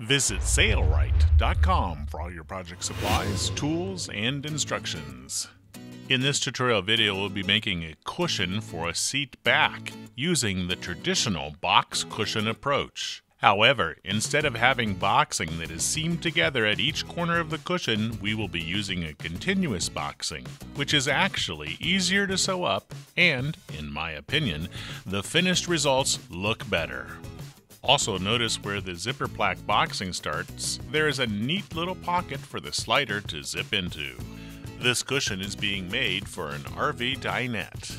Visit sailrite.com for all your project supplies, tools, and instructions. In this tutorial video, we'll be making a cushion for a seat back using the traditional box cushion approach. However, instead of having boxing that is seamed together at each corner of the cushion, we will be using a continuous boxing, which is actually easier to sew up and, in my opinion, the finished results look better. Also notice where the zipper plaque boxing starts, there is a neat little pocket for the slider to zip into. This cushion is being made for an RV dinette.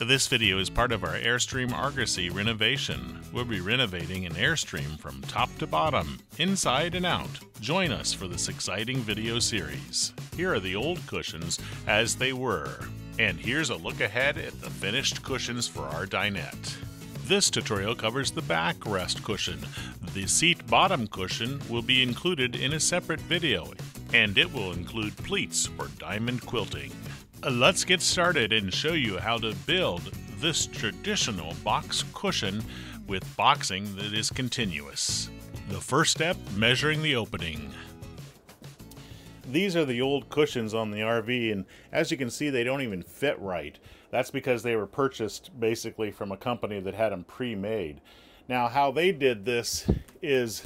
This video is part of our Airstream Argosy renovation. We'll be renovating an Airstream from top to bottom, inside and out. Join us for this exciting video series. Here are the old cushions as they were. And here's a look ahead at the finished cushions for our dinette. This tutorial covers the backrest cushion. The seat bottom cushion will be included in a separate video, and it will include pleats for diamond quilting. Uh, let's get started and show you how to build this traditional box cushion with boxing that is continuous. The first step, measuring the opening. These are the old cushions on the RV and as you can see they don't even fit right. That's because they were purchased basically from a company that had them pre-made. Now how they did this is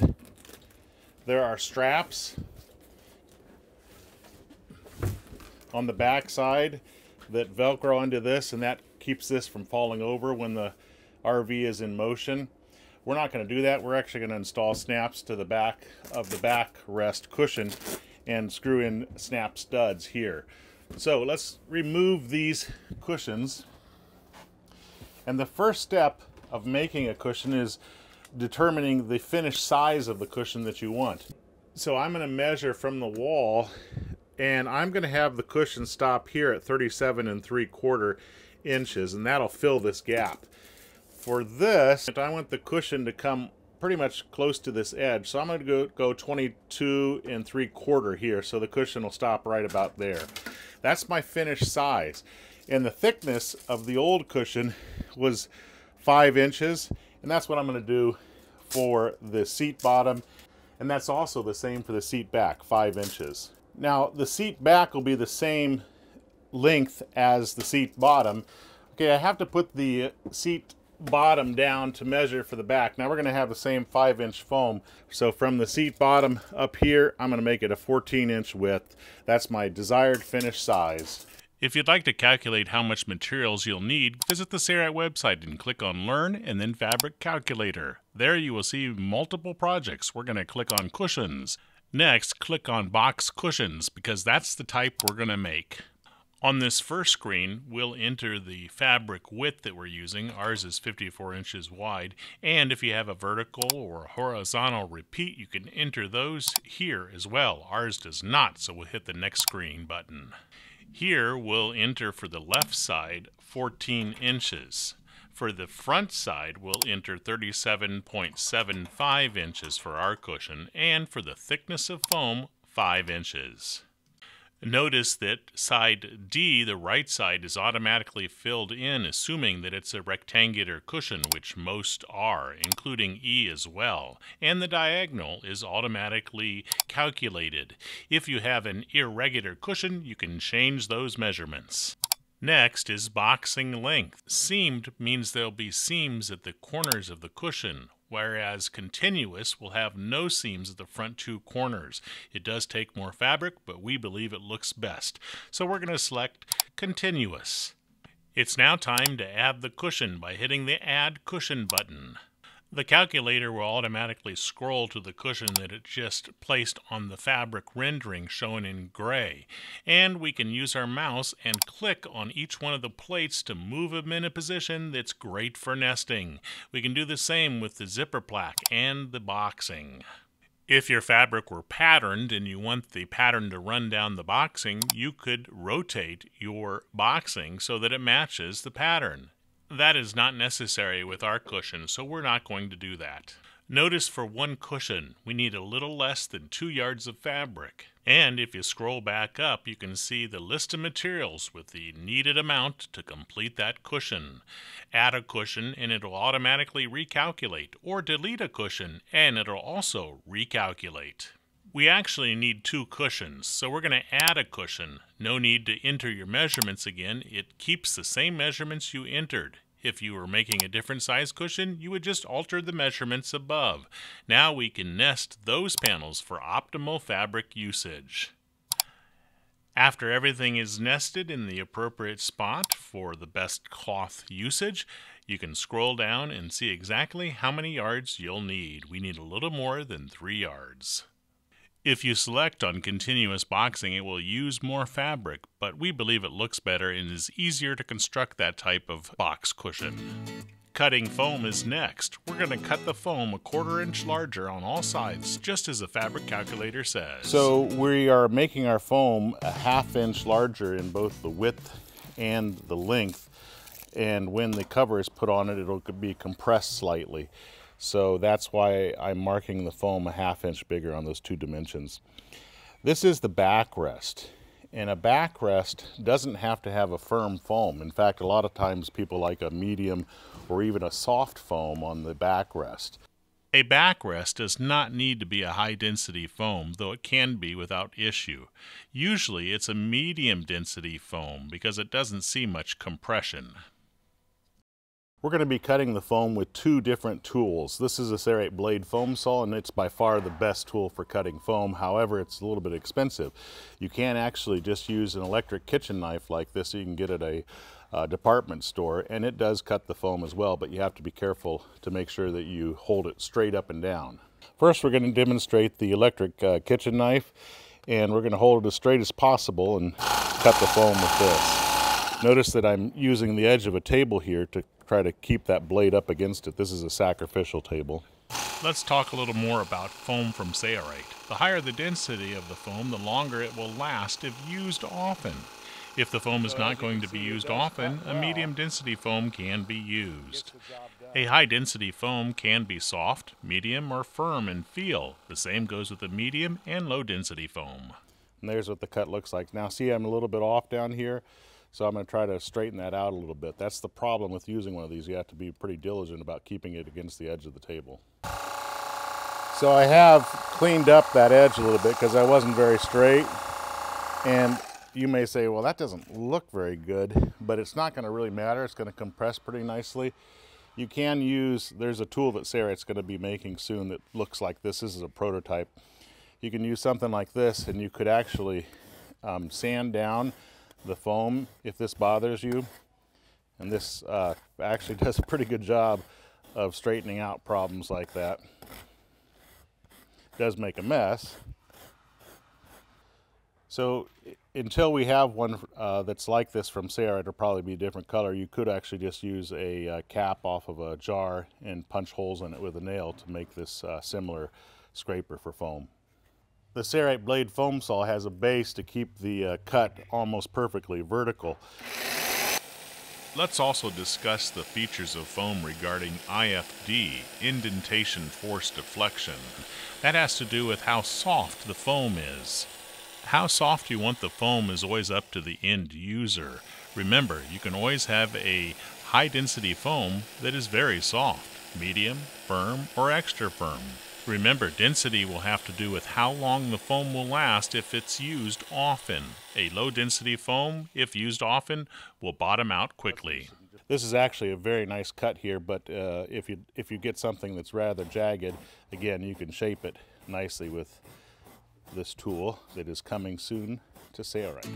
there are straps on the back side that velcro into this and that keeps this from falling over when the RV is in motion. We're not going to do that. We're actually going to install snaps to the back of the back rest cushion and screw in snap studs here. So let's remove these cushions. And the first step of making a cushion is determining the finished size of the cushion that you want. So I'm going to measure from the wall and I'm going to have the cushion stop here at 37 and 3 quarter inches and that'll fill this gap. For this, I want the cushion to come pretty much close to this edge so I'm going to go, go 22 and 3 quarter here so the cushion will stop right about there. That's my finished size and the thickness of the old cushion was 5 inches and that's what I'm going to do for the seat bottom and that's also the same for the seat back 5 inches. Now the seat back will be the same length as the seat bottom. Okay, I have to put the seat bottom down to measure for the back. Now we're going to have the same 5 inch foam. So from the seat bottom up here, I'm going to make it a 14 inch width. That's my desired finish size. If you'd like to calculate how much materials you'll need, visit the Sailrite website and click on Learn and then Fabric Calculator. There you will see multiple projects. We're going to click on Cushions. Next, click on Box Cushions because that's the type we're going to make. On this first screen, we'll enter the fabric width that we're using. Ours is 54 inches wide. And if you have a vertical or horizontal repeat, you can enter those here as well. Ours does not, so we'll hit the next screen button. Here, we'll enter for the left side 14 inches. For the front side, we'll enter 37.75 inches for our cushion, and for the thickness of foam, 5 inches. Notice that side D, the right side, is automatically filled in, assuming that it's a rectangular cushion, which most are, including E as well, and the diagonal is automatically calculated. If you have an irregular cushion, you can change those measurements. Next is boxing length. Seamed means there'll be seams at the corners of the cushion, whereas continuous will have no seams at the front two corners. It does take more fabric, but we believe it looks best. So we're going to select continuous. It's now time to add the cushion by hitting the Add Cushion button. The calculator will automatically scroll to the cushion that it just placed on the fabric rendering shown in gray. And we can use our mouse and click on each one of the plates to move them in a position that's great for nesting. We can do the same with the zipper plaque and the boxing. If your fabric were patterned and you want the pattern to run down the boxing, you could rotate your boxing so that it matches the pattern. That is not necessary with our cushion, so we're not going to do that. Notice for one cushion, we need a little less than two yards of fabric. And if you scroll back up, you can see the list of materials with the needed amount to complete that cushion. Add a cushion and it'll automatically recalculate, or delete a cushion and it'll also recalculate. We actually need two cushions, so we're going to add a cushion. No need to enter your measurements again, it keeps the same measurements you entered. If you were making a different size cushion, you would just alter the measurements above. Now we can nest those panels for optimal fabric usage. After everything is nested in the appropriate spot for the best cloth usage, you can scroll down and see exactly how many yards you'll need. We need a little more than 3 yards. If you select on continuous boxing, it will use more fabric, but we believe it looks better and is easier to construct that type of box cushion. Cutting foam is next. We're going to cut the foam a quarter inch larger on all sides, just as the fabric calculator says. So we are making our foam a half inch larger in both the width and the length. And when the cover is put on it, it'll be compressed slightly. So that's why I'm marking the foam a half inch bigger on those two dimensions. This is the backrest. And a backrest doesn't have to have a firm foam. In fact, a lot of times people like a medium or even a soft foam on the backrest. A backrest does not need to be a high density foam, though it can be without issue. Usually it's a medium density foam because it doesn't see much compression. We're going to be cutting the foam with two different tools. This is a Serrate blade foam saw and it's by far the best tool for cutting foam. However, it's a little bit expensive. You can actually just use an electric kitchen knife like this you can get at a uh, department store and it does cut the foam as well, but you have to be careful to make sure that you hold it straight up and down. First, we're going to demonstrate the electric uh, kitchen knife and we're going to hold it as straight as possible and cut the foam with this. Notice that I'm using the edge of a table here to try to keep that blade up against it. This is a sacrificial table. Let's talk a little more about foam from Sailrite. The higher the density of the foam, the longer it will last if used often. If the foam is not going to be used often, a medium density foam can be used. A high density foam can be soft, medium, or firm in feel. The same goes with the medium and low density foam. And there's what the cut looks like. Now see I'm a little bit off down here. So I'm going to try to straighten that out a little bit. That's the problem with using one of these. You have to be pretty diligent about keeping it against the edge of the table. So I have cleaned up that edge a little bit because I wasn't very straight. And you may say, well, that doesn't look very good, but it's not going to really matter. It's going to compress pretty nicely. You can use, there's a tool that Sailrite's going to be making soon that looks like this. This is a prototype. You can use something like this and you could actually um, sand down the foam if this bothers you. And this uh, actually does a pretty good job of straightening out problems like that. It does make a mess. So until we have one uh, that's like this from Sarah, it'll probably be a different color. You could actually just use a uh, cap off of a jar and punch holes in it with a nail to make this uh, similar scraper for foam. The Serrate blade foam saw has a base to keep the uh, cut almost perfectly vertical. Let's also discuss the features of foam regarding IFD, indentation force deflection. That has to do with how soft the foam is. How soft you want the foam is always up to the end user. Remember, you can always have a high density foam that is very soft, medium, firm, or extra firm. Remember, density will have to do with how long the foam will last if it's used often. A low density foam, if used often, will bottom out quickly. This is actually a very nice cut here, but uh, if you if you get something that's rather jagged, again, you can shape it nicely with this tool that is coming soon to Sailrite.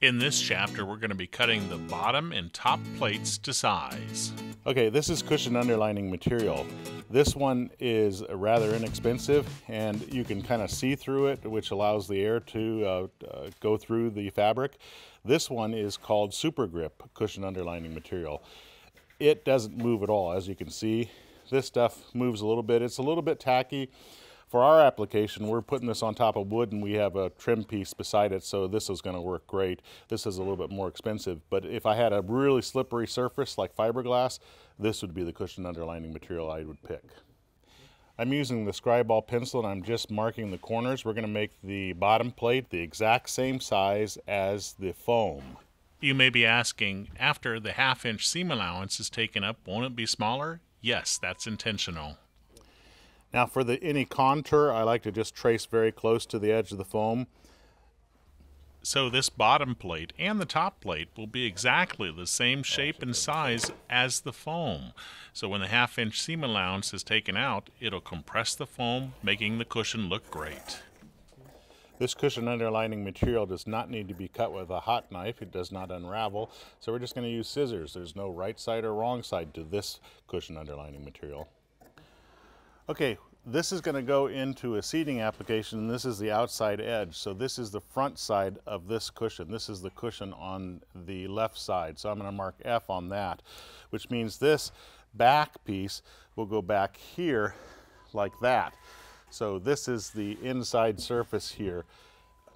In this chapter, we're going to be cutting the bottom and top plates to size. Okay, this is cushion underlining material. This one is rather inexpensive and you can kind of see through it, which allows the air to uh, uh, go through the fabric. This one is called Super Grip cushion underlining material. It doesn't move at all, as you can see. This stuff moves a little bit. It's a little bit tacky. For our application, we're putting this on top of wood and we have a trim piece beside it, so this is going to work great. This is a little bit more expensive, but if I had a really slippery surface like fiberglass, this would be the cushion underlining material I would pick. I'm using the Scriball pencil and I'm just marking the corners. We're going to make the bottom plate the exact same size as the foam. You may be asking, after the half inch seam allowance is taken up, won't it be smaller? Yes, that's intentional. Now for the any contour, I like to just trace very close to the edge of the foam. So this bottom plate and the top plate will be exactly the same shape and size as the foam. So when the half inch seam allowance is taken out, it'll compress the foam, making the cushion look great. This cushion underlining material does not need to be cut with a hot knife. It does not unravel. So we're just going to use scissors. There's no right side or wrong side to this cushion underlining material. Okay, this is going to go into a seating application and this is the outside edge. So this is the front side of this cushion. This is the cushion on the left side. So I'm going to mark F on that, which means this back piece will go back here like that. So this is the inside surface here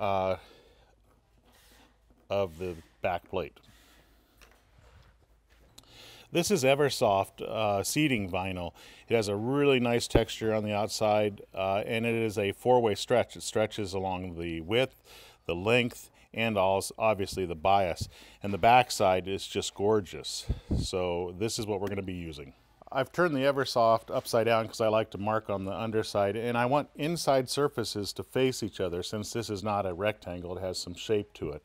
uh, of the back plate. This is Eversoft uh, seating vinyl. It has a really nice texture on the outside uh, and it is a four-way stretch. It stretches along the width, the length, and also obviously the bias. And the backside is just gorgeous. So this is what we're going to be using. I've turned the Eversoft upside down because I like to mark on the underside and I want inside surfaces to face each other since this is not a rectangle, it has some shape to it.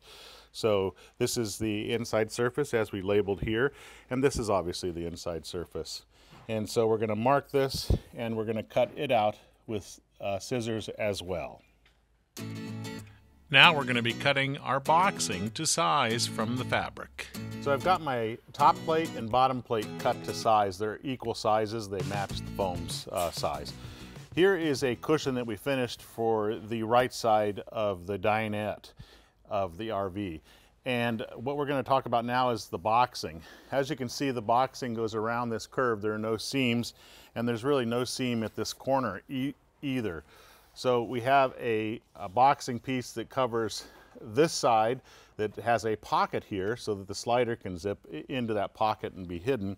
So this is the inside surface as we labeled here and this is obviously the inside surface. And so we're going to mark this and we're going to cut it out with uh, scissors as well. Now we're going to be cutting our boxing to size from the fabric. So I've got my top plate and bottom plate cut to size. They're equal sizes. They match the foam's uh, size. Here is a cushion that we finished for the right side of the dinette of the RV. And what we're going to talk about now is the boxing. As you can see, the boxing goes around this curve. There are no seams, and there's really no seam at this corner e either. So we have a, a boxing piece that covers this side that has a pocket here so that the slider can zip into that pocket and be hidden.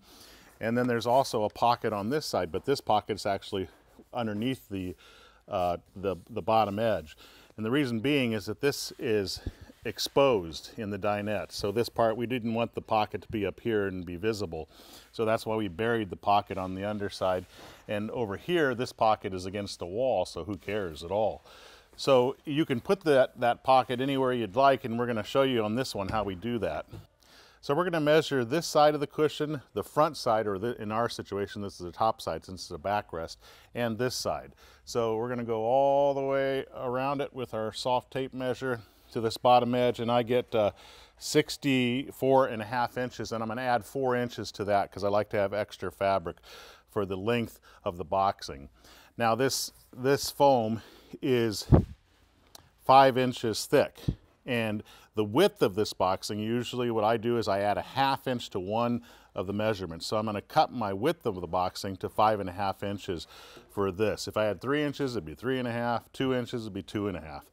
And then there's also a pocket on this side, but this pocket is actually underneath the, uh, the, the bottom edge. And the reason being is that this is exposed in the dinette. So this part, we didn't want the pocket to be up here and be visible. So that's why we buried the pocket on the underside. And over here, this pocket is against the wall, so who cares at all. So you can put that, that pocket anywhere you'd like, and we're gonna show you on this one how we do that. So we're gonna measure this side of the cushion, the front side, or the, in our situation, this is the top side since it's a backrest, and this side. So we're gonna go all the way around it with our soft tape measure to this bottom edge, and I get uh, 64 and a half inches, and I'm gonna add four inches to that because I like to have extra fabric for the length of the boxing. Now this, this foam is five inches thick. And the width of this boxing, usually what I do is I add a half inch to one of the measurements. So I'm gonna cut my width of the boxing to five and a half inches for this. If I had three inches, it'd be three and a half, two inches, it'd be two and a half.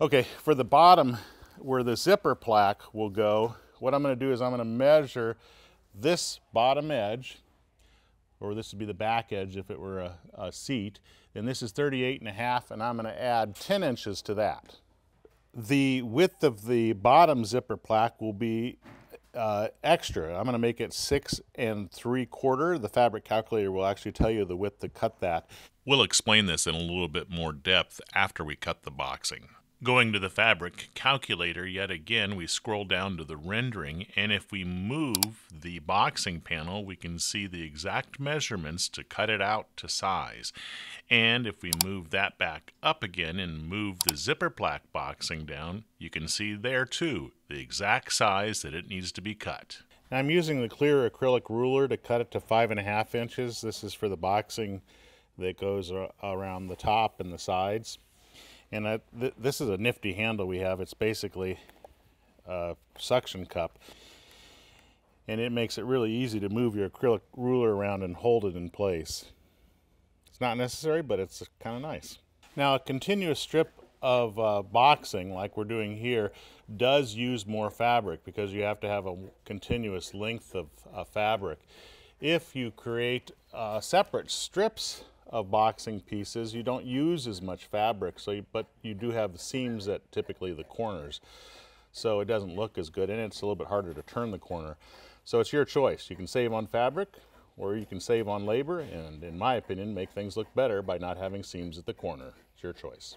Okay, for the bottom, where the zipper plaque will go, what I'm gonna do is I'm gonna measure this bottom edge, or this would be the back edge if it were a, a seat, and this is 38 and a half, and I'm gonna add 10 inches to that. The width of the bottom zipper plaque will be uh, extra. I'm gonna make it six and three quarter. The fabric calculator will actually tell you the width to cut that. We'll explain this in a little bit more depth after we cut the boxing. Going to the fabric calculator, yet again, we scroll down to the rendering, and if we move the boxing panel, we can see the exact measurements to cut it out to size. And if we move that back up again and move the zipper plaque boxing down, you can see there too the exact size that it needs to be cut. I'm using the clear acrylic ruler to cut it to five and a half inches. This is for the boxing that goes around the top and the sides. And I, th this is a nifty handle we have. It's basically a suction cup. And it makes it really easy to move your acrylic ruler around and hold it in place. It's not necessary, but it's kind of nice. Now, a continuous strip of uh, boxing, like we're doing here, does use more fabric because you have to have a continuous length of uh, fabric. If you create uh, separate strips of boxing pieces, you don't use as much fabric, so you, but you do have the seams at typically the corners. So it doesn't look as good, and it's a little bit harder to turn the corner. So it's your choice. You can save on fabric, or you can save on labor, and in my opinion, make things look better by not having seams at the corner. It's your choice.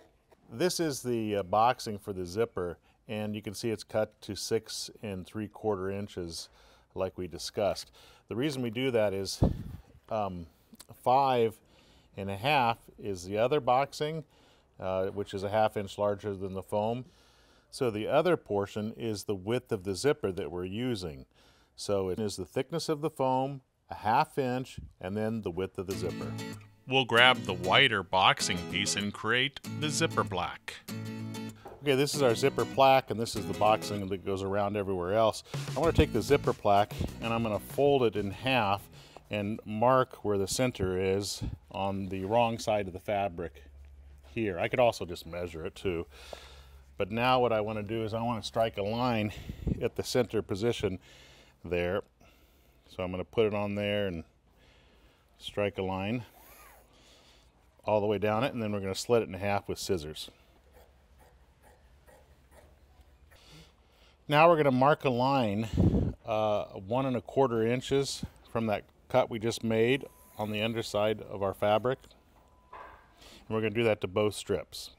This is the uh, boxing for the zipper, and you can see it's cut to six and three quarter inches like we discussed. The reason we do that is um, five and a half is the other boxing, uh, which is a half inch larger than the foam. So the other portion is the width of the zipper that we're using. So it is the thickness of the foam, a half inch, and then the width of the zipper. We'll grab the wider boxing piece and create the zipper plaque. Okay, this is our zipper plaque, and this is the boxing that goes around everywhere else. I want to take the zipper plaque, and I'm going to fold it in half and mark where the center is on the wrong side of the fabric here. I could also just measure it too. But now what I want to do is I want to strike a line at the center position there. So I'm going to put it on there and strike a line all the way down it, and then we're going to slit it in half with scissors. Now we're going to mark a line uh, one and a quarter inches from that cut we just made on the underside of our fabric. And we're going to do that to both strips.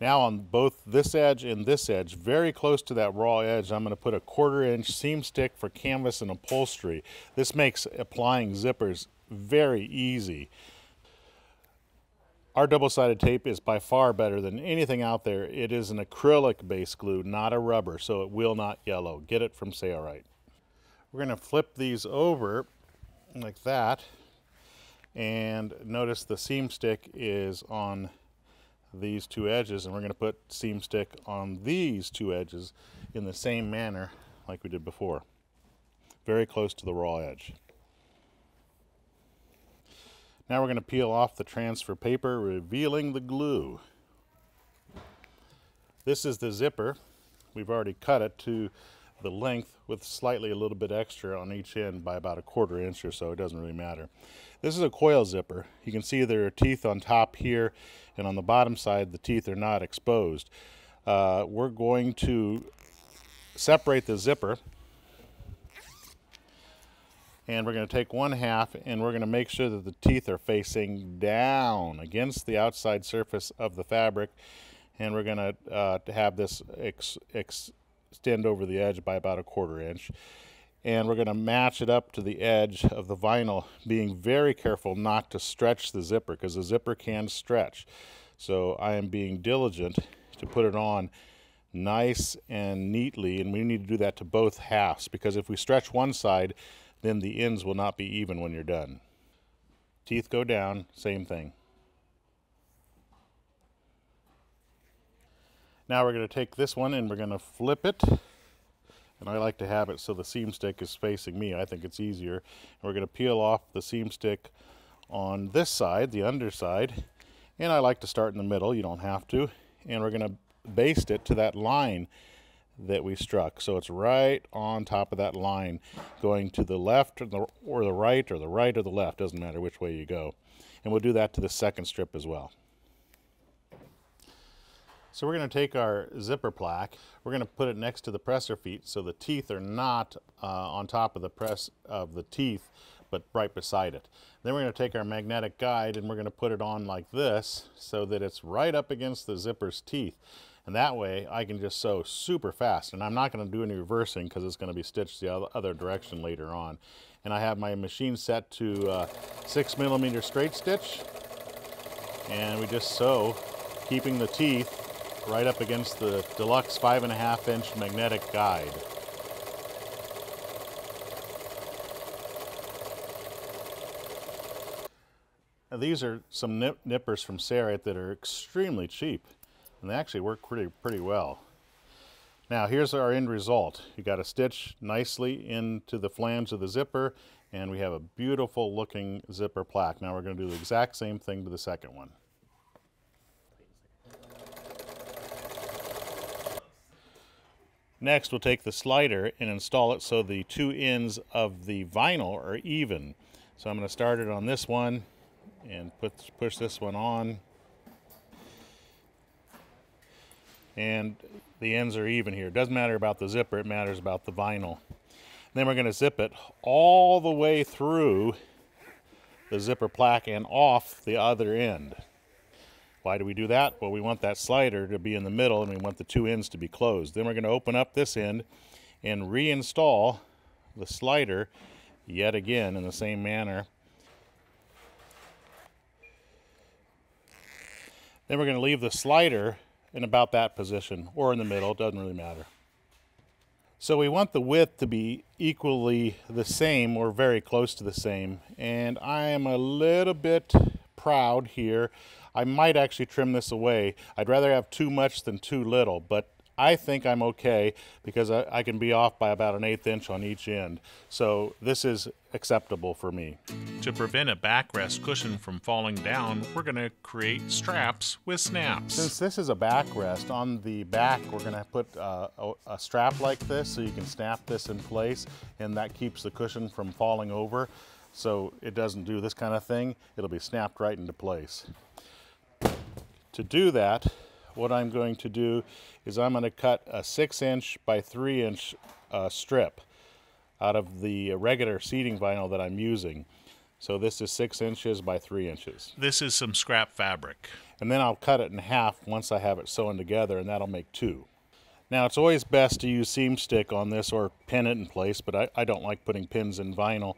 Now on both this edge and this edge, very close to that raw edge, I'm going to put a quarter inch Seamstick for canvas and upholstery. This makes applying zippers very easy. Our double-sided tape is by far better than anything out there. It is an acrylic base glue, not a rubber, so it will not yellow. Get it from Sailrite. We're going to flip these over like that. And notice the Seamstick is on these two edges and we're going to put Seamstick on these two edges in the same manner like we did before. Very close to the raw edge. Now we're going to peel off the transfer paper, revealing the glue. This is the zipper. We've already cut it to the length with slightly a little bit extra on each end by about a quarter inch or so. It doesn't really matter. This is a coil zipper. You can see there are teeth on top here and on the bottom side the teeth are not exposed. Uh, we're going to separate the zipper and we're going to take one half and we're going to make sure that the teeth are facing down against the outside surface of the fabric and we're going to uh, have this ex extend over the edge by about a quarter inch and we're going to match it up to the edge of the vinyl being very careful not to stretch the zipper because the zipper can stretch so I am being diligent to put it on nice and neatly and we need to do that to both halves because if we stretch one side then the ends will not be even when you're done. Teeth go down, same thing. Now we're going to take this one and we're going to flip it. And I like to have it so the Seamstick is facing me. I think it's easier. And we're going to peel off the Seamstick on this side, the underside. And I like to start in the middle. You don't have to. And we're going to baste it to that line that we struck. So it's right on top of that line, going to the left or the, or the right or the right or the left, doesn't matter which way you go. And we'll do that to the second strip as well. So we're going to take our zipper plaque, we're going to put it next to the presser feet so the teeth are not uh, on top of the press of the teeth, but right beside it. Then we're going to take our magnetic guide and we're going to put it on like this so that it's right up against the zipper's teeth. And that way I can just sew super fast. And I'm not going to do any reversing because it's going to be stitched the other direction later on. And I have my machine set to uh, six millimeter straight stitch. And we just sew, keeping the teeth right up against the deluxe five and a half inch magnetic guide. Now these are some nip nippers from Sailrite that are extremely cheap and they actually work pretty, pretty well. Now here's our end result. You got a stitch nicely into the flange of the zipper And we have a beautiful looking zipper plaque. Now we're going to do the exact same thing to the second one. Next, we'll take the slider and install it so the two ends of the vinyl are even. So I'm going to start it on this one and put, push this one on. And the ends are even here. It doesn't matter about the zipper, it matters about the vinyl. Then we're going to zip it all the way through the zipper plaque and off the other end. Why do we do that? Well, we want that slider to be in the middle and we want the two ends to be closed. Then we're going to open up this end and reinstall the slider yet again in the same manner. Then we're going to leave the slider in about that position or in the middle, doesn't really matter. So we want the width to be equally the same or very close to the same. And I am a little bit proud here. I might actually trim this away. I'd rather have too much than too little, but I think I'm okay because I, I, can be off by about an eighth inch on each end. So this is acceptable for me. To prevent a backrest cushion from falling down, we're going to create straps with snaps. Since this is a backrest, on the back we're going to put uh, a, a strap like this so you can snap this in place and that keeps the cushion from falling over so it doesn't do this kind of thing. It'll be snapped right into place. To do that, what I'm going to do is I'm going to cut a 6 inch by 3 inch uh, strip out of the regular seating vinyl that I'm using. So this is 6 inches by 3 inches. This is some scrap fabric. And then I'll cut it in half once I have it sewn together and that'll make two. Now it's always best to use Seamstick on this or pin it in place, but I, I don't like putting pins in vinyl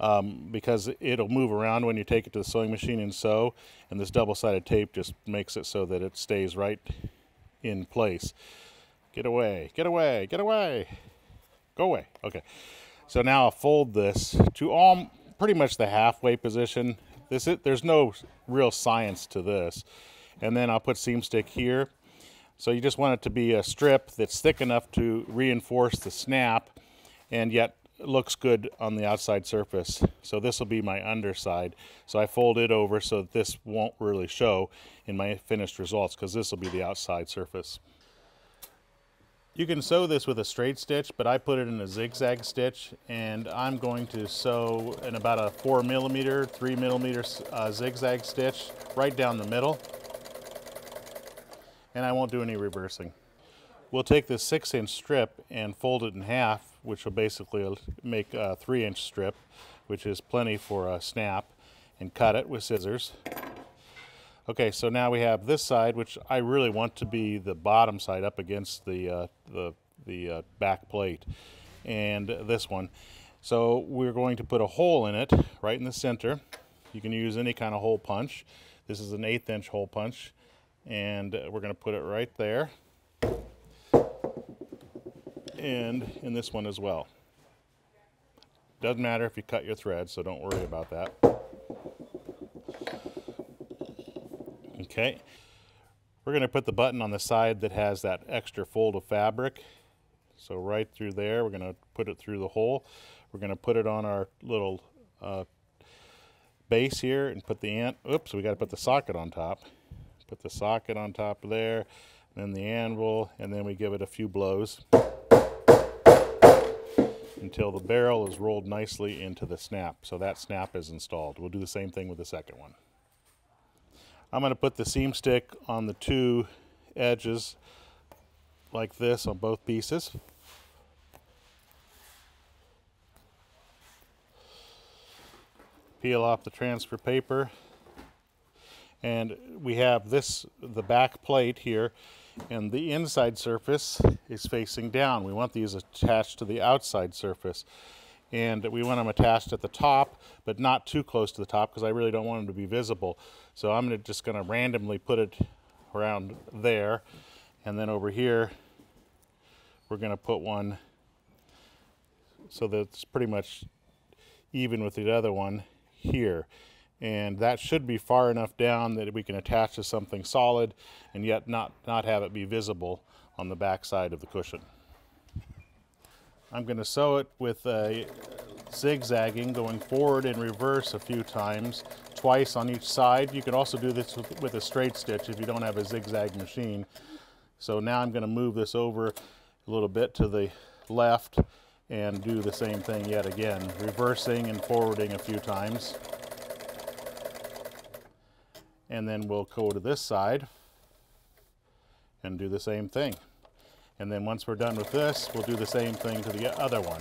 um, because it'll move around when you take it to the sewing machine and sew and this double-sided tape just makes it so that it stays right in place. Get away, get away, get away. Go away. Okay. So now I'll fold this to all pretty much the halfway position. This is, there's no real science to this. And then I'll put Seamstick here. So you just want it to be a strip that's thick enough to reinforce the snap and yet looks good on the outside surface. So this will be my underside. So I fold it over so that this won't really show in my finished results because this will be the outside surface. You can sew this with a straight stitch, but I put it in a zigzag stitch and I'm going to sew in about a four millimeter, three millimeter uh, zigzag stitch right down the middle. And I won't do any reversing. We'll take this six inch strip and fold it in half which will basically make a three inch strip, which is plenty for a snap, and cut it with scissors. Okay, so now we have this side, which I really want to be the bottom side up against the, uh, the, the uh, back plate, and this one. So we're going to put a hole in it right in the center. You can use any kind of hole punch. This is an eighth inch hole punch, and we're going to put it right there and in this one as well. Doesn't matter if you cut your thread, so don't worry about that. Okay, we're going to put the button on the side that has that extra fold of fabric. So right through there, we're going to put it through the hole. We're going to put it on our little uh, base here and put the ant. Oops, we got to put the socket on top. Put the socket on top of there, then the anvil, and then we give it a few blows until the barrel is rolled nicely into the snap. So that snap is installed. We'll do the same thing with the second one. I'm going to put the Seamstick on the two edges like this on both pieces. Peel off the transfer paper and we have this the back plate here and the inside surface is facing down. We want these attached to the outside surface. And we want them attached at the top, but not too close to the top because I really don't want them to be visible. So I'm gonna, just gonna randomly put it around there. And then over here, we're gonna put one so that it's pretty much even with the other one here and that should be far enough down that we can attach to something solid and yet not, not have it be visible on the back side of the cushion. I'm going to sew it with a zigzagging, going forward and reverse a few times, twice on each side. You can also do this with, with a straight stitch if you don't have a zigzag machine. So now I'm going to move this over a little bit to the left and do the same thing yet again, reversing and forwarding a few times. And then we'll go to this side and do the same thing. And then once we're done with this, we'll do the same thing to the other one.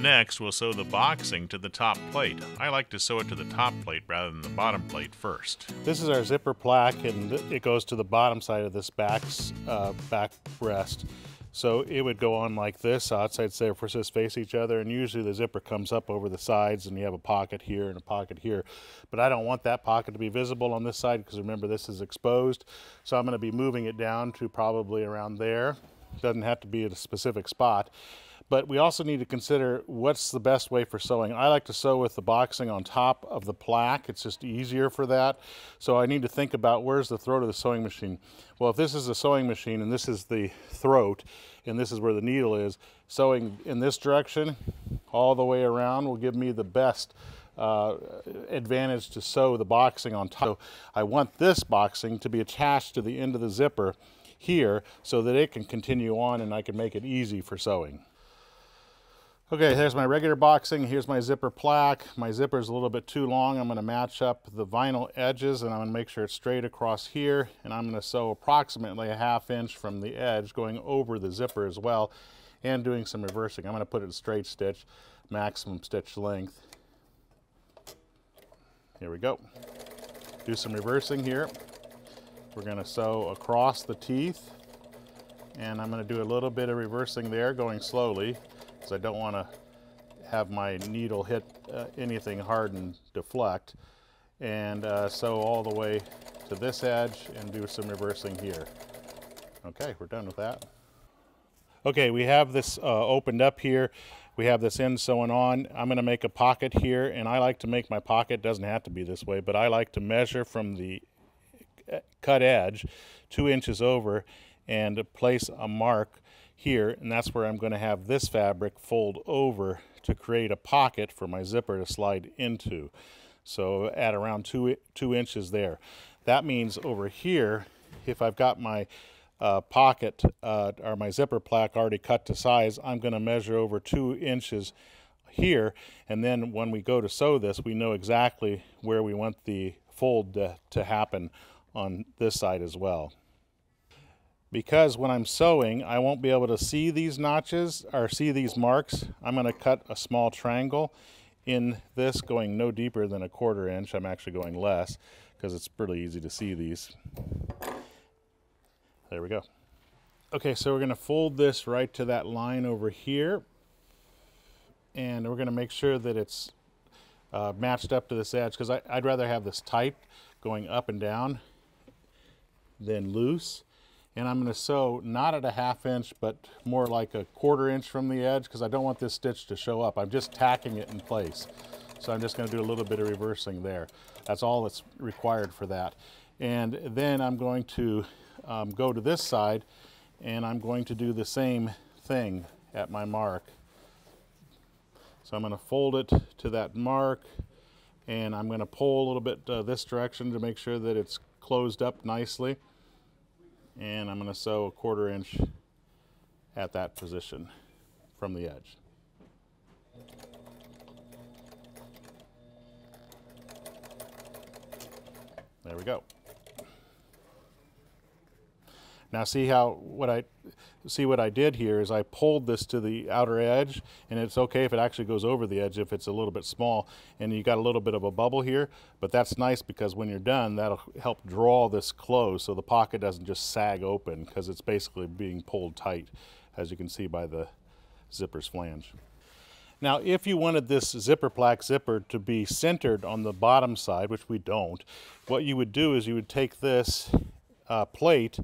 Next, we'll sew the boxing to the top plate. I like to sew it to the top plate rather than the bottom plate first. This is our zipper plaque and it goes to the bottom side of this back, uh, back rest. So it would go on like this, outside surfaces face each other, and usually the zipper comes up over the sides and you have a pocket here and a pocket here. But I don't want that pocket to be visible on this side because remember this is exposed. So I'm gonna be moving it down to probably around there. Doesn't have to be at a specific spot. But we also need to consider what's the best way for sewing. I like to sew with the boxing on top of the plaque. It's just easier for that. So I need to think about where's the throat of the sewing machine. Well, if this is a sewing machine and this is the throat and this is where the needle is, sewing in this direction all the way around will give me the best uh, advantage to sew the boxing on top. So I want this boxing to be attached to the end of the zipper here so that it can continue on and I can make it easy for sewing. Okay, here's my regular boxing. Here's my zipper plaque. My zipper is a little bit too long. I'm going to match up the vinyl edges and I'm going to make sure it's straight across here. And I'm going to sew approximately a half inch from the edge going over the zipper as well and doing some reversing. I'm going to put it straight stitch, maximum stitch length. Here we go. Do some reversing here. We're going to sew across the teeth and I'm going to do a little bit of reversing there going slowly because I don't want to have my needle hit uh, anything hard and deflect. And uh, sew all the way to this edge and do some reversing here. Okay, we're done with that. Okay, we have this uh, opened up here. We have this end sewing on. I'm going to make a pocket here, and I like to make my pocket, doesn't have to be this way, but I like to measure from the uh, cut edge two inches over and place a mark here, and that's where I'm going to have this fabric fold over to create a pocket for my zipper to slide into. So at around two, two inches there. That means over here, if I've got my uh, pocket uh, or my zipper plaque already cut to size, I'm going to measure over two inches here. And then when we go to sew this, we know exactly where we want the fold to, to happen on this side as well because when I'm sewing, I won't be able to see these notches or see these marks. I'm going to cut a small triangle in this going no deeper than a quarter inch. I'm actually going less because it's pretty easy to see these. There we go. Okay, so we're going to fold this right to that line over here. And we're going to make sure that it's uh, matched up to this edge because I'd rather have this tight going up and down than loose and I'm going to sew not at a half inch but more like a quarter inch from the edge because I don't want this stitch to show up. I'm just tacking it in place. So I'm just going to do a little bit of reversing there. That's all that's required for that. And then I'm going to um, go to this side and I'm going to do the same thing at my mark. So I'm going to fold it to that mark and I'm going to pull a little bit uh, this direction to make sure that it's closed up nicely and I'm going to sew a quarter inch at that position from the edge. There we go. Now see how what I see what I did here is I pulled this to the outer edge and it's okay if it actually goes over the edge if it's a little bit small and you got a little bit of a bubble here but that's nice because when you're done that'll help draw this close so the pocket doesn't just sag open because it's basically being pulled tight as you can see by the zipper's flange. Now, if you wanted this zipper plaque zipper to be centered on the bottom side, which we don't, what you would do is you would take this uh, plate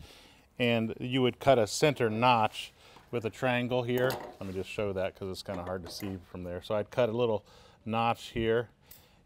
and you would cut a center notch with a triangle here. Let me just show that because it's kind of hard to see from there. So I'd cut a little notch here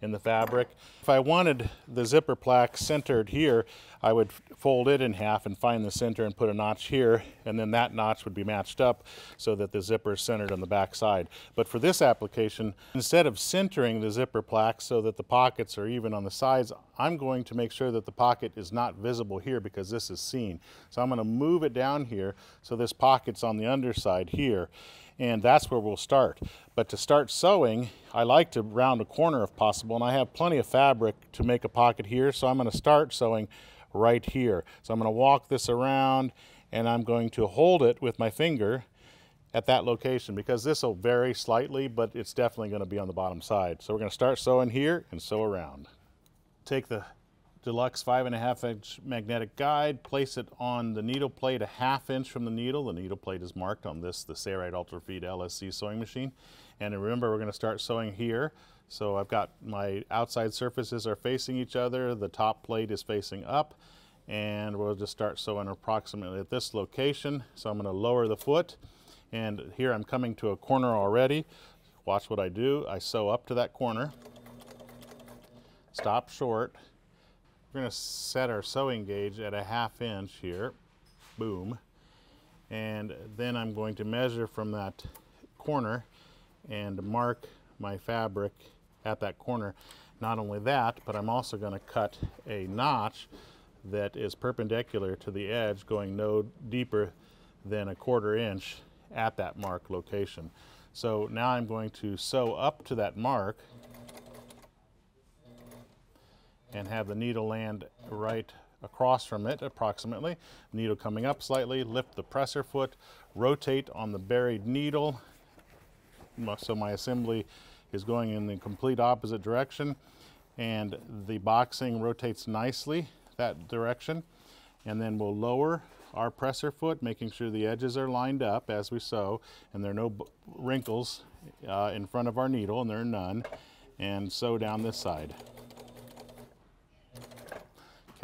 in the fabric. If I wanted the zipper plaque centered here, I would fold it in half and find the center and put a notch here, and then that notch would be matched up so that the zipper is centered on the back side. But for this application, instead of centering the zipper plaque so that the pockets are even on the sides, I'm going to make sure that the pocket is not visible here because this is seen. So I'm going to move it down here so this pocket's on the underside here and that's where we'll start. But to start sewing, I like to round a corner if possible, and I have plenty of fabric to make a pocket here, so I'm going to start sewing right here. So I'm going to walk this around, and I'm going to hold it with my finger at that location because this will vary slightly, but it's definitely going to be on the bottom side. So we're going to start sewing here and sew around. Take the deluxe five and a half inch magnetic guide, place it on the needle plate a half inch from the needle. The needle plate is marked on this, the Sailrite Ultra Feed LSC sewing machine. And remember, we're going to start sewing here. So I've got my outside surfaces are facing each other, the top plate is facing up, and we'll just start sewing approximately at this location. So I'm going to lower the foot, and here I'm coming to a corner already. Watch what I do. I sew up to that corner, stop short, we're going to set our sewing gauge at a half inch here. Boom. And then I'm going to measure from that corner and mark my fabric at that corner. Not only that, but I'm also going to cut a notch that is perpendicular to the edge going no deeper than a quarter inch at that mark location. So now I'm going to sew up to that mark and have the needle land right across from it approximately. Needle coming up slightly, lift the presser foot, rotate on the buried needle. So my assembly is going in the complete opposite direction and the boxing rotates nicely that direction. And then we'll lower our presser foot, making sure the edges are lined up as we sew and there are no wrinkles uh, in front of our needle and there are none and sew down this side.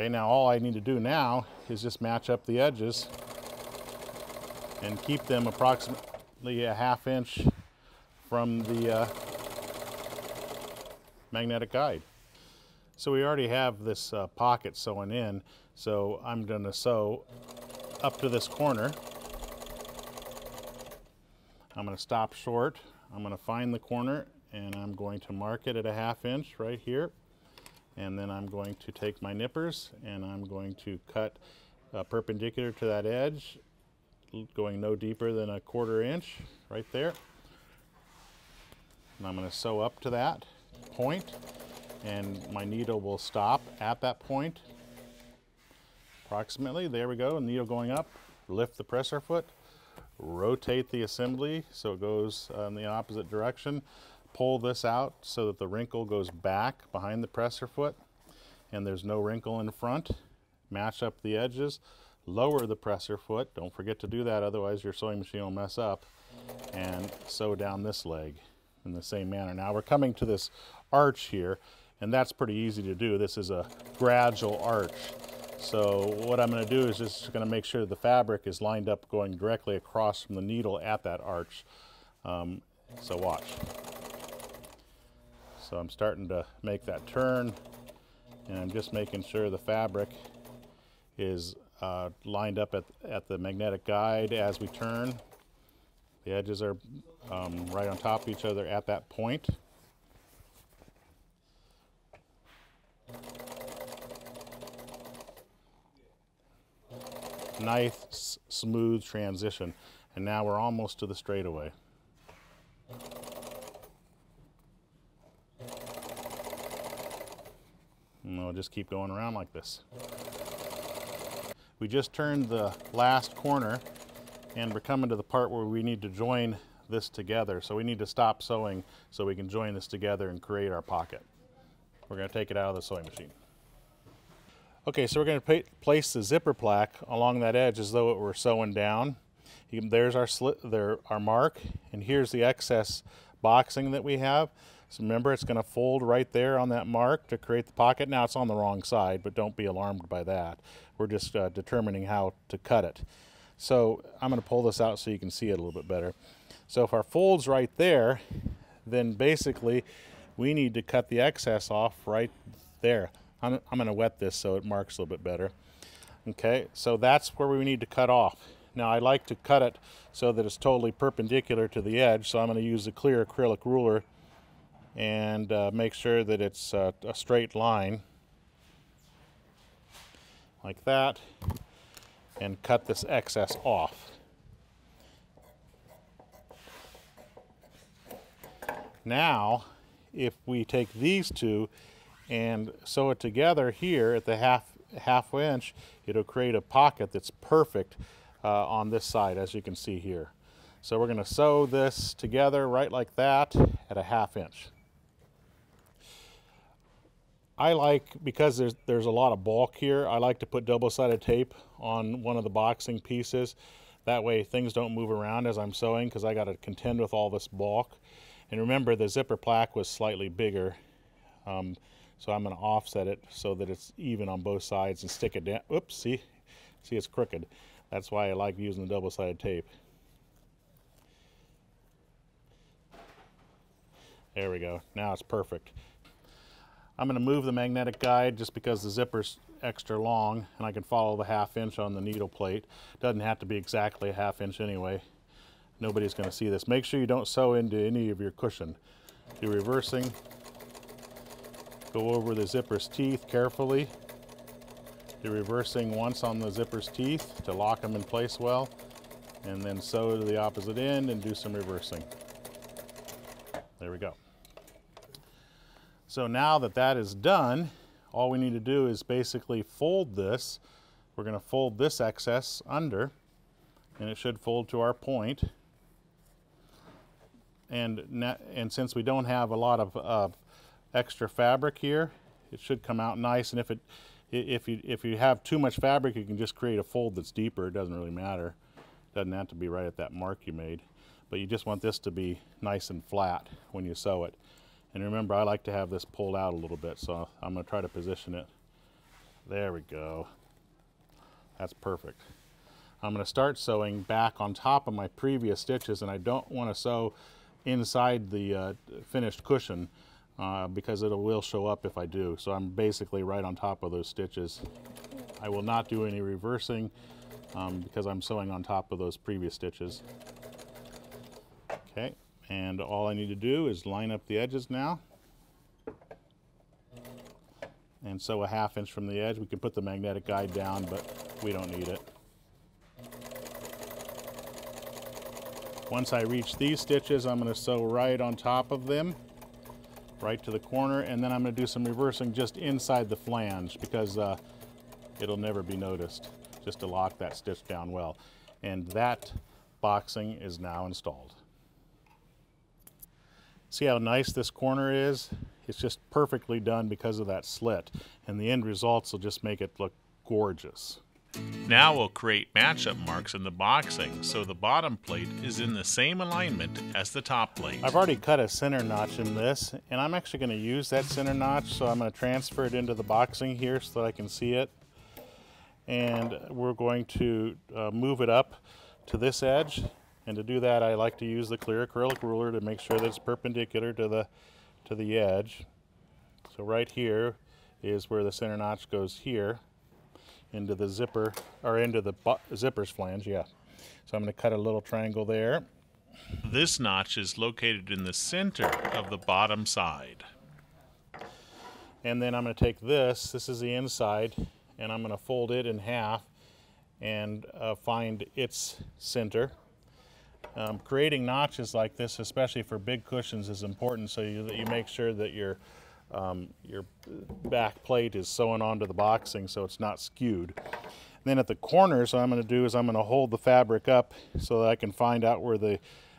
Okay, now all I need to do now is just match up the edges and keep them approximately a half inch from the uh, magnetic guide. So we already have this uh, pocket sewn in, so I'm going to sew up to this corner. I'm going to stop short. I'm going to find the corner and I'm going to mark it at a half inch right here and then I'm going to take my nippers and I'm going to cut uh, perpendicular to that edge going no deeper than a quarter inch right there. And I'm going to sew up to that point and my needle will stop at that point. Approximately there we go needle going up lift the presser foot rotate the assembly so it goes uh, in the opposite direction pull this out so that the wrinkle goes back behind the presser foot and there's no wrinkle in front. Match up the edges, lower the presser foot. Don't forget to do that, otherwise your sewing machine will mess up. And sew down this leg in the same manner. Now we're coming to this arch here, and that's pretty easy to do. This is a gradual arch. So what I'm going to do is just going to make sure the fabric is lined up going directly across from the needle at that arch. Um, so watch. So I'm starting to make that turn and I'm just making sure the fabric is uh, lined up at, at the magnetic guide as we turn. The edges are um, right on top of each other at that point. Nice, smooth transition. And now we're almost to the straightaway. And we'll just keep going around like this. We just turned the last corner and we're coming to the part where we need to join this together. So we need to stop sewing so we can join this together and create our pocket. We're going to take it out of the sewing machine. Okay, so we're going to place the zipper plaque along that edge as though it were sewing down. There's our slit, there, our mark, and here's the excess boxing that we have. So remember, it's going to fold right there on that mark to create the pocket. Now it's on the wrong side, but don't be alarmed by that. We're just uh, determining how to cut it. So I'm going to pull this out so you can see it a little bit better. So if our fold's right there, then basically we need to cut the excess off right there. I'm, I'm going to wet this so it marks a little bit better. Okay, so that's where we need to cut off. Now I like to cut it so that it's totally perpendicular to the edge, so I'm going to use a clear acrylic ruler and uh, make sure that it's uh, a straight line like that and cut this excess off. Now, if we take these two and sew it together here at the half half inch, it'll create a pocket that's perfect uh, on this side, as you can see here. So we're going to sew this together right like that at a half inch. I like, because there's, there's a lot of bulk here, I like to put double-sided tape on one of the boxing pieces. That way things don't move around as I'm sewing because I got to contend with all this bulk. And remember the zipper plaque was slightly bigger. Um, so I'm going to offset it so that it's even on both sides and stick it down. Oops, see? See it's crooked. That's why I like using the double-sided tape. There we go. Now it's perfect. I'm going to move the magnetic guide just because the zipper's extra long and I can follow the half inch on the needle plate. Doesn't have to be exactly a half inch anyway. Nobody's going to see this. Make sure you don't sew into any of your cushion. You're reversing. Go over the zipper's teeth carefully. Reversing once on the zipper's teeth to lock them in place well. And then sew to the opposite end and do some reversing. There we go. So now that that is done, all we need to do is basically fold this. We're going to fold this excess under, and it should fold to our point. And, and since we don't have a lot of uh, extra fabric here, it should come out nice. And if it if you if you have too much fabric, you can just create a fold that's deeper. It doesn't really matter. It doesn't have to be right at that mark you made. But you just want this to be nice and flat when you sew it. And remember, I like to have this pulled out a little bit, so I'm going to try to position it. There we go. That's perfect. I'm going to start sewing back on top of my previous stitches, and I don't want to sew inside the uh, finished cushion uh, because it will show up if I do. So I'm basically right on top of those stitches. I will not do any reversing um, because I'm sewing on top of those previous stitches. Okay. And all I need to do is line up the edges now. And sew a half inch from the edge. We can put the magnetic guide down, but we don't need it. Once I reach these stitches, I'm going to sew right on top of them, right to the corner, and then I'm going to do some reversing just inside the flange because uh, it'll never be noticed, just to lock that stitch down well. And that boxing is now installed. See how nice this corner is? It's just perfectly done because of that slit. And the end results will just make it look gorgeous. Now we'll create matchup marks in the boxing so the bottom plate is in the same alignment as the top plate. I've already cut a center notch in this and I'm actually going to use that center notch so I'm going to transfer it into the boxing here so that I can see it. And we're going to uh, move it up to this edge and to do that, I like to use the clear acrylic ruler to make sure that it's perpendicular to the, to the edge. So right here is where the center notch goes here into the zipper, or into the zipper's flange, yeah. So I'm going to cut a little triangle there. This notch is located in the center of the bottom side. And then I'm going to take this, this is the inside, and I'm going to fold it in half and uh, find its center. Um, creating notches like this, especially for big cushions, is important so you, that you make sure that your, um, your back plate is sewn onto the boxing so it's not skewed. And then at the corners, what I'm going to do is I'm going to hold the fabric up so that I can find out where, the,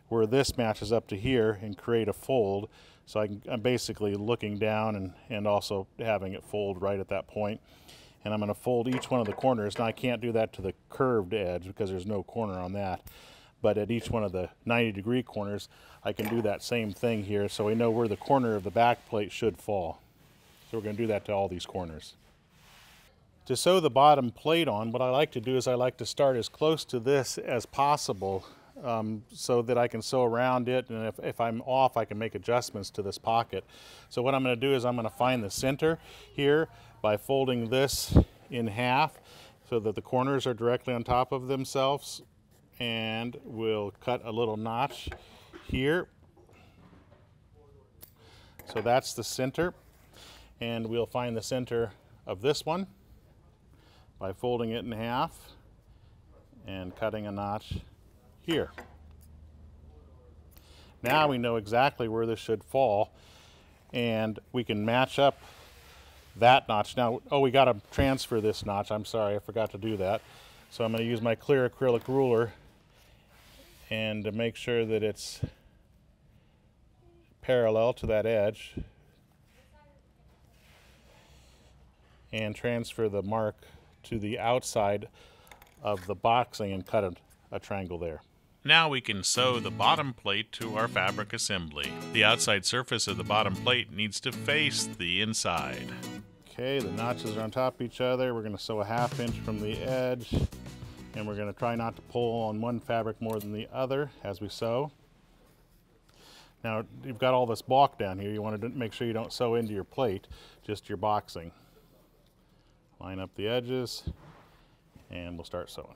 where this matches up to here and create a fold. So I am basically looking down and, and also having it fold right at that point. And I'm going to fold each one of the corners. Now I can't do that to the curved edge because there's no corner on that but at each one of the 90 degree corners I can do that same thing here so we know where the corner of the back plate should fall. So we're going to do that to all these corners. To sew the bottom plate on, what I like to do is I like to start as close to this as possible um, so that I can sew around it. And if, if I'm off, I can make adjustments to this pocket. So what I'm going to do is I'm going to find the center here by folding this in half so that the corners are directly on top of themselves. And we'll cut a little notch here. So that's the center. And we'll find the center of this one by folding it in half and cutting a notch here. Now we know exactly where this should fall and we can match up that notch. Now, oh, we got to transfer this notch. I'm sorry, I forgot to do that. So I'm going to use my clear acrylic ruler and to make sure that it's parallel to that edge and transfer the mark to the outside of the boxing and cut a, a triangle there. Now we can sew the bottom plate to our fabric assembly. The outside surface of the bottom plate needs to face the inside. Okay, the notches are on top of each other. We're going to sew a half inch from the edge and we're going to try not to pull on one fabric more than the other as we sew. Now you've got all this balk down here. You want to make sure you don't sew into your plate, just your boxing. Line up the edges and we'll start sewing.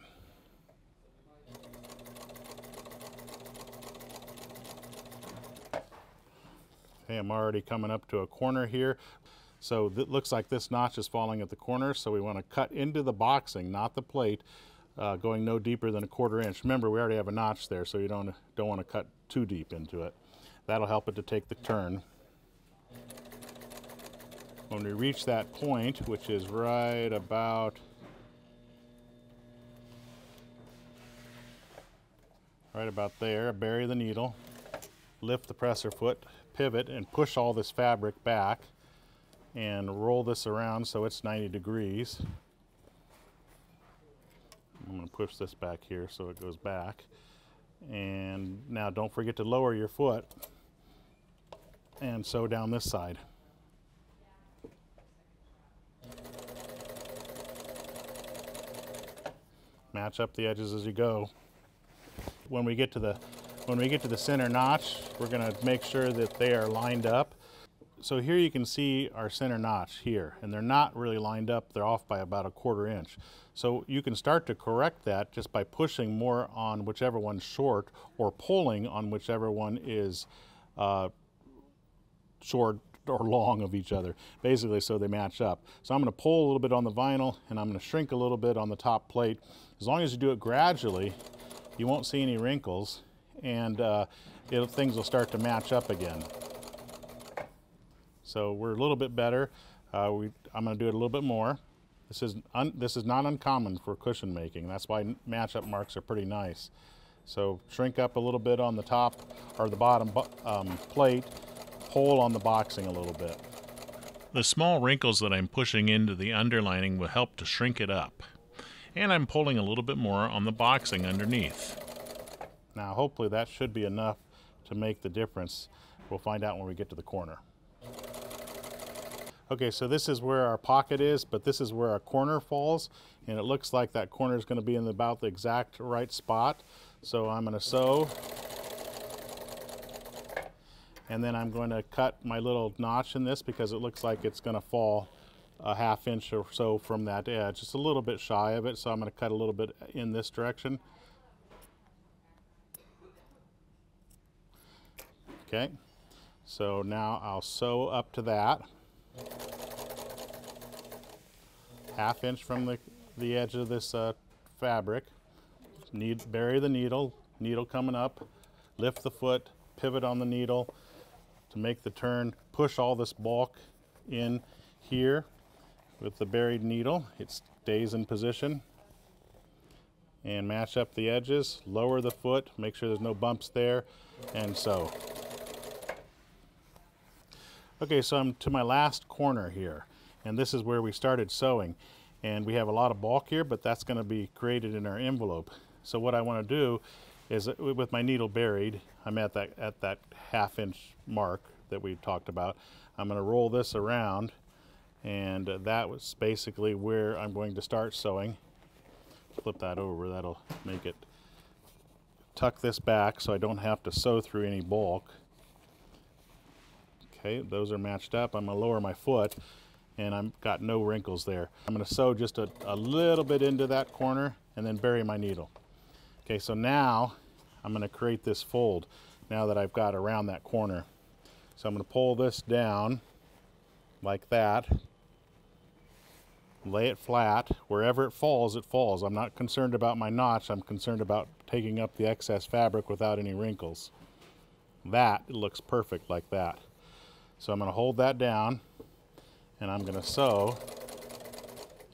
Okay, I'm already coming up to a corner here. So it looks like this notch is falling at the corner, so we want to cut into the boxing, not the plate, uh, going no deeper than a quarter inch. Remember, we already have a notch there, so you don't, don't want to cut too deep into it. That'll help it to take the turn. When we reach that point, which is right about right about there, bury the needle, lift the presser foot, pivot, and push all this fabric back and roll this around so it's 90 degrees. I'm going to push this back here so it goes back. And now don't forget to lower your foot and sew down this side. Match up the edges as you go. When we get to the when we get to the center notch, we're going to make sure that they are lined up. So here you can see our center notch here, and they're not really lined up. They're off by about a quarter inch. So you can start to correct that just by pushing more on whichever one's short or pulling on whichever one is uh, short or long of each other, basically so they match up. So I'm going to pull a little bit on the vinyl and I'm going to shrink a little bit on the top plate. As long as you do it gradually, you won't see any wrinkles and uh, things will start to match up again. So we're a little bit better. Uh, we, I'm going to do it a little bit more. This is, un, this is not uncommon for cushion making. That's why match-up marks are pretty nice. So shrink up a little bit on the top or the bottom um, plate, pull on the boxing a little bit. The small wrinkles that I'm pushing into the underlining will help to shrink it up. And I'm pulling a little bit more on the boxing underneath. Now hopefully that should be enough to make the difference. We'll find out when we get to the corner. Okay, so this is where our pocket is, but this is where our corner falls, and it looks like that corner is going to be in about the exact right spot. So I'm going to sew, and then I'm going to cut my little notch in this because it looks like it's going to fall a half inch or so from that edge. It's a little bit shy of it, so I'm going to cut a little bit in this direction. Okay, so now I'll sew up to that. Half inch from the, the edge of this uh, fabric. Need, bury the needle, needle coming up, lift the foot, pivot on the needle to make the turn, push all this bulk in here with the buried needle. It stays in position and match up the edges, lower the foot, make sure there's no bumps there, and sew. Okay, so I'm to my last corner here, and this is where we started sewing. And we have a lot of bulk here, but that's going to be created in our envelope. So what I want to do is, uh, with my needle buried, I'm at that, at that half inch mark that we talked about. I'm going to roll this around, and that was basically where I'm going to start sewing. Flip that over, that'll make it tuck this back so I don't have to sew through any bulk. Okay, those are matched up. I'm gonna lower my foot and I've got no wrinkles there. I'm gonna sew just a, a little bit into that corner and then bury my needle. Okay, so now I'm gonna create this fold now that I've got around that corner. So I'm gonna pull this down like that, lay it flat. Wherever it falls, it falls. I'm not concerned about my notch. I'm concerned about taking up the excess fabric without any wrinkles. That looks perfect like that. So I'm going to hold that down and I'm going to sew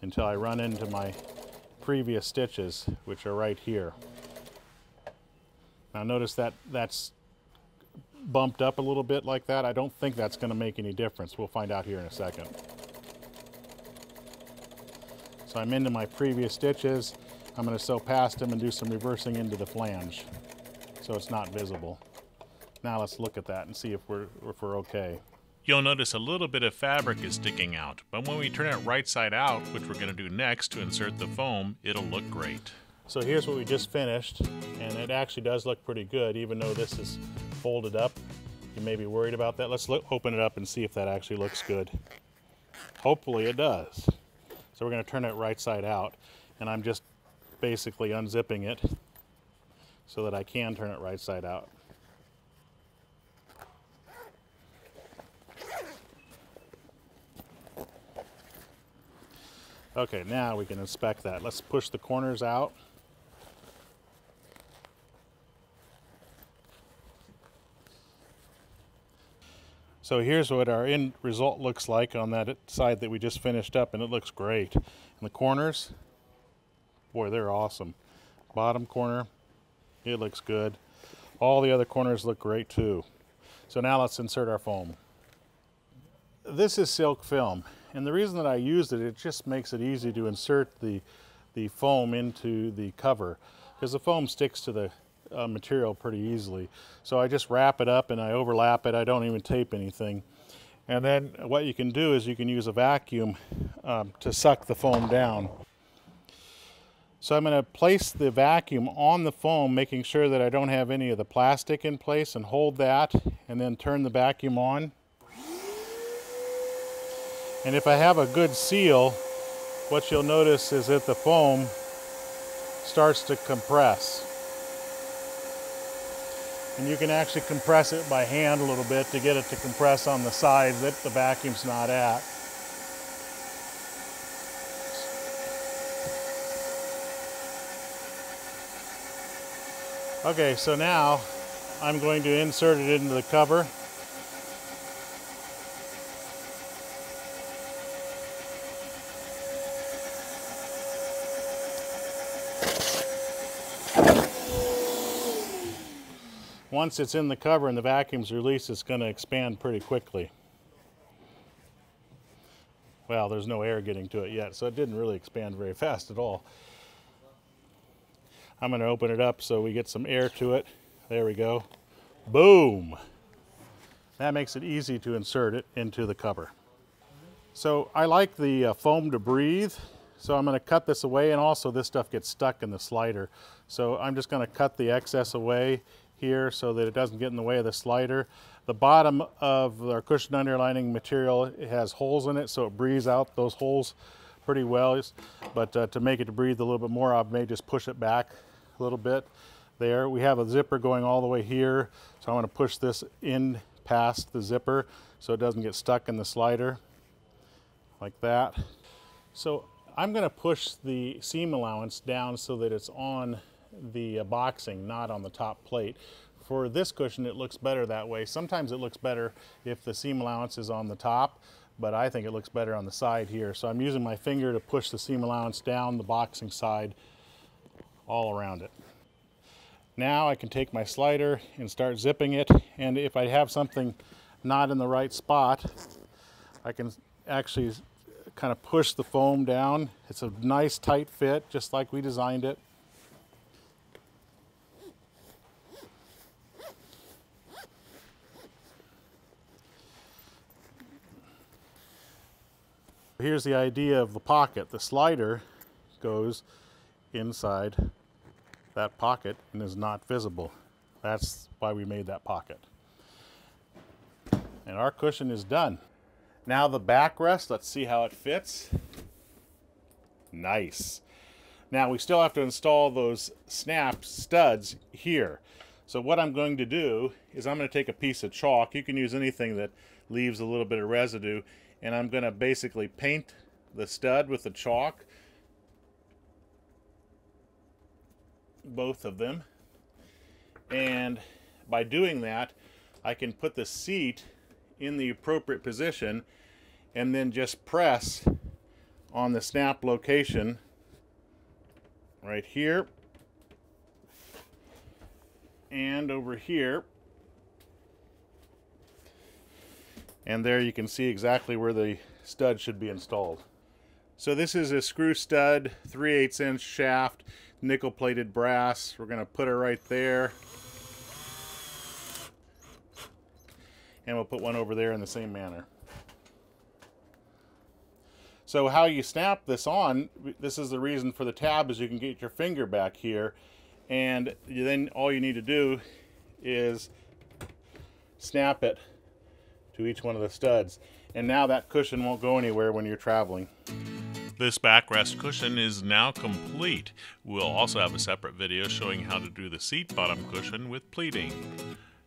until I run into my previous stitches, which are right here. Now notice that that's bumped up a little bit like that. I don't think that's going to make any difference. We'll find out here in a second. So I'm into my previous stitches. I'm going to sew past them and do some reversing into the flange so it's not visible. Now let's look at that and see if we're, if we're okay. You'll notice a little bit of fabric is sticking out, but when we turn it right side out, which we're going to do next to insert the foam, it'll look great. So here's what we just finished, and it actually does look pretty good, even though this is folded up. You may be worried about that. Let's look, open it up and see if that actually looks good. Hopefully it does. So we're going to turn it right side out, and I'm just basically unzipping it so that I can turn it right side out. Okay, now we can inspect that. Let's push the corners out. So here's what our end result looks like on that side that we just finished up, and it looks great. And the corners, boy, they're awesome. Bottom corner, it looks good. All the other corners look great too. So now let's insert our foam. This is silk film. And the reason that I used it, it just makes it easy to insert the, the foam into the cover because the foam sticks to the uh, material pretty easily. So I just wrap it up and I overlap it. I don't even tape anything. And then what you can do is you can use a vacuum um, to suck the foam down. So I'm going to place the vacuum on the foam, making sure that I don't have any of the plastic in place and hold that and then turn the vacuum on. And if I have a good seal, what you'll notice is that the foam starts to compress. And you can actually compress it by hand a little bit to get it to compress on the sides that the vacuum's not at. Okay, so now I'm going to insert it into the cover. Once it's in the cover and the vacuum's released, it's going to expand pretty quickly. Well, there's no air getting to it yet, so it didn't really expand very fast at all. I'm going to open it up so we get some air to it. There we go. Boom! That makes it easy to insert it into the cover. So I like the uh, foam to breathe, so I'm going to cut this away, and also this stuff gets stuck in the slider. So I'm just going to cut the excess away here so that it doesn't get in the way of the slider. The bottom of our cushion underlining material has holes in it so it breathes out those holes pretty well. But uh, to make it breathe a little bit more, I may just push it back a little bit there. We have a zipper going all the way here, so I'm to push this in past the zipper so it doesn't get stuck in the slider like that. So I'm going to push the seam allowance down so that it's on the uh, boxing, not on the top plate. For this cushion, it looks better that way. Sometimes it looks better if the seam allowance is on the top, but I think it looks better on the side here. So I'm using my finger to push the seam allowance down the boxing side all around it. Now I can take my slider and start zipping it, and if I have something not in the right spot, I can actually kind of push the foam down. It's a nice tight fit, just like we designed it. Here's the idea of the pocket. The slider goes inside that pocket and is not visible. That's why we made that pocket. And our cushion is done. Now the backrest, let's see how it fits. Nice. Now we still have to install those snap studs here. So what I'm going to do is I'm going to take a piece of chalk. You can use anything that leaves a little bit of residue. And I'm going to basically paint the stud with the chalk. Both of them. And by doing that, I can put the seat in the appropriate position and then just press on the snap location right here and over here. And there you can see exactly where the stud should be installed. So this is a screw stud, 3 8 inch shaft, nickel plated brass. We're going to put it right there. And we'll put one over there in the same manner. So how you snap this on, this is the reason for the tab is you can get your finger back here and then all you need to do is snap it to each one of the studs and now that cushion won't go anywhere when you're traveling. This backrest cushion is now complete. We'll also have a separate video showing how to do the seat bottom cushion with pleating.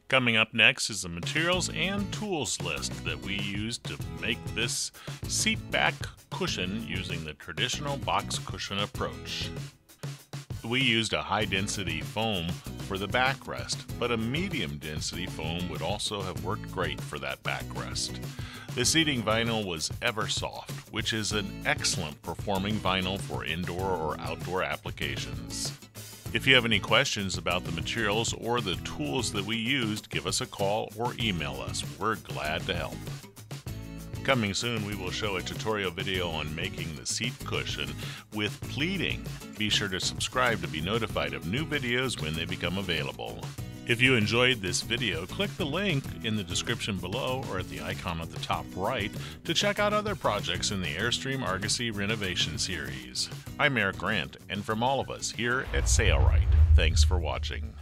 Coming up next is the materials and tools list that we used to make this seat back cushion using the traditional box cushion approach. We used a high density foam for the backrest, but a medium density foam would also have worked great for that backrest. The seating vinyl was Eversoft, which is an excellent performing vinyl for indoor or outdoor applications. If you have any questions about the materials or the tools that we used, give us a call or email us. We're glad to help. Coming soon, we will show a tutorial video on making the seat cushion with pleating. Be sure to subscribe to be notified of new videos when they become available. If you enjoyed this video, click the link in the description below or at the icon at the top right to check out other projects in the Airstream Argosy renovation series. I'm Eric Grant, and from all of us here at Sailrite, thanks for watching.